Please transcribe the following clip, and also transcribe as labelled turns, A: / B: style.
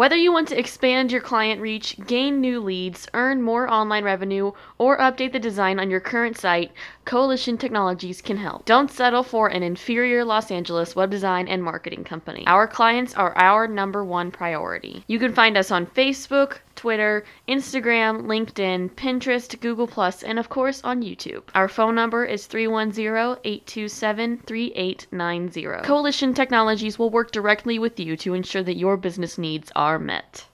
A: Whether you want to expand your client reach, gain new leads, earn more online revenue, or update the design on your current site, Coalition Technologies can help. Don't settle for an inferior Los Angeles web design and marketing company. Our clients are our number one priority. You can find us on Facebook, Twitter, Instagram, LinkedIn, Pinterest, Google, and of course on YouTube. Our phone number is 310 827 3890. Coalition Technologies will work directly with you to ensure that your business needs are met.